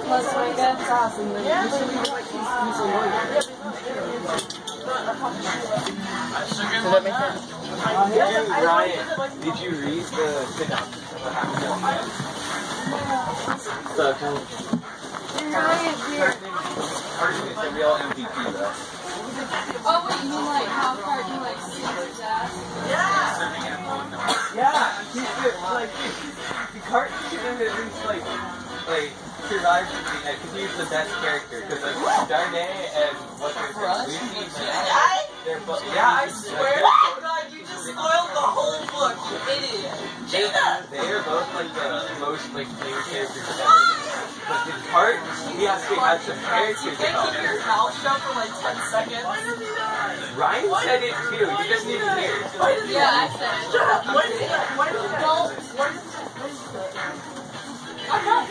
plus sauce and then Yeah. Does that make sense? Uh, yeah. Ryan, did you read the synopsis? The Ryan, here. Carson is the real MVP though. Oh wait, you mean like how Carton like sees that? Yeah, Yeah, he's like, Carton should have at least, like, like, survived between that, because he's the best character, because, like, Darnay and what's her name, Lucy, I, they're both, yeah, I swear to God, you just spoiled the whole book, you idiot. Gina! They are both, like, the most, like, favorite characters ever. But the Carton, he has to have some character You can't keep your development. mouth shut for like 10 seconds. Ryan said it too, you just need to hear it. Yeah, I said it. Shut up! What is it? What is it? What is it? What is it? I'm not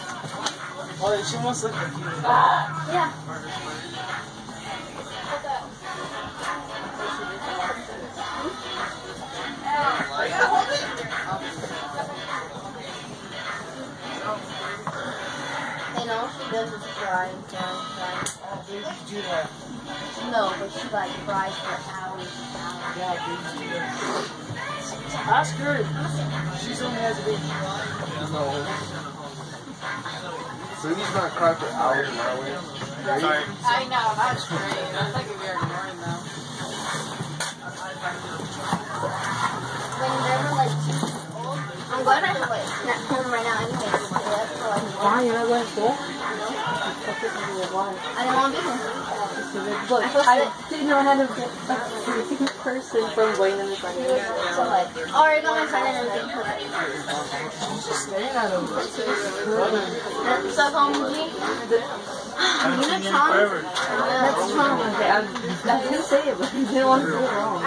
Oh, she almost looked like you. Yeah. And all she does is cry and cry and cry. Oh, baby, do that. No, but she like cries for hours and hours. Yeah, baby, do that. Ask her. She's only has a baby. No. Baby's not crying for hours and hours. Right? I know, that's great. That's like a weird morning though. Whenever like she's old, I'm going to like not home right now anyway. So that's for like Why? You're not going to school? I don't want to be home. Look, I didn't know how to get a person from going to the Sunday. So like, oh, going to Sunday and him. That's so home with me. Unitron. That's. Okay, I, I didn't say it, but I didn't want to do it wrong.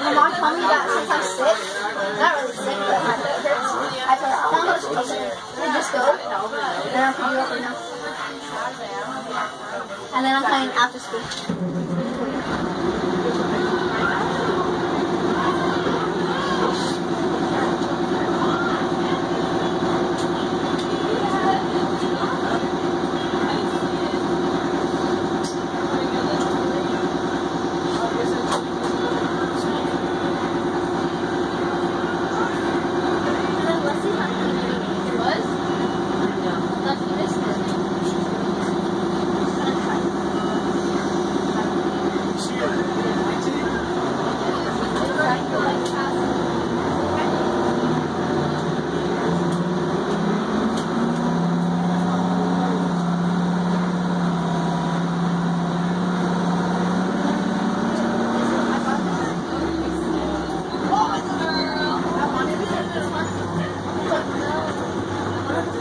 My mom told me that I'm sick, not really sick, but my hurts. I thought, I just go. Then I'll you up now. And then I'm playing after school.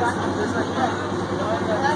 Thank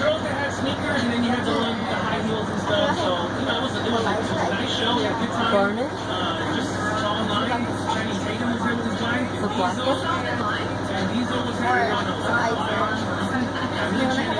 girls that had sneakers, and then you had the ones with the high heels and stuff. So, you know, it was a, it was a, it was a nice show. We had a good time. Garnet? Uh, just tall lines. Chinese Tatum was there with his wife. The black? And Diesel was there around the And me and Jenny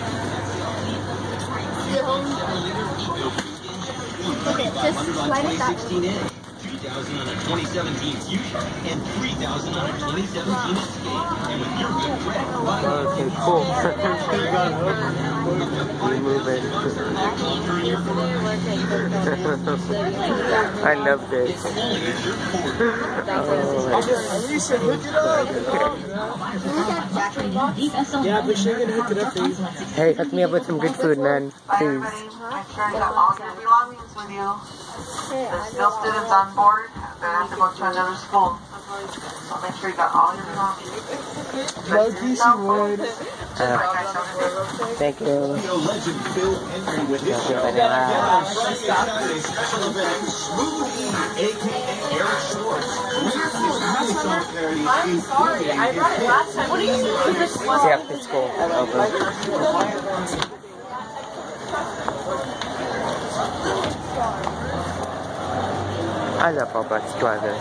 just slide it that way. 2,000 on a 2017 Fusion and 3,000 on a 2017 Escape. And with your good credit, Okay, cool. Remove it. I love this. Oh. Alicia, hook it up. Yeah, but she can hook it up for you. Hey, hook me up with some good food, man. Bye, Please. everybody. Make sure you got all your belongings with you. There's still students on board that have to go to another school. So make sure you got all your belongings. Lucky she would. Just like I showed you. Thank you. legend Phil Henry with his show. Wow. Now, Sunday Saturday special event, Smoothie, aka Eric Schwartz. With his mini song parody, I'm sorry. I brought it last time. What are you doing? This See you after school. Over. Olha a Paula Clara.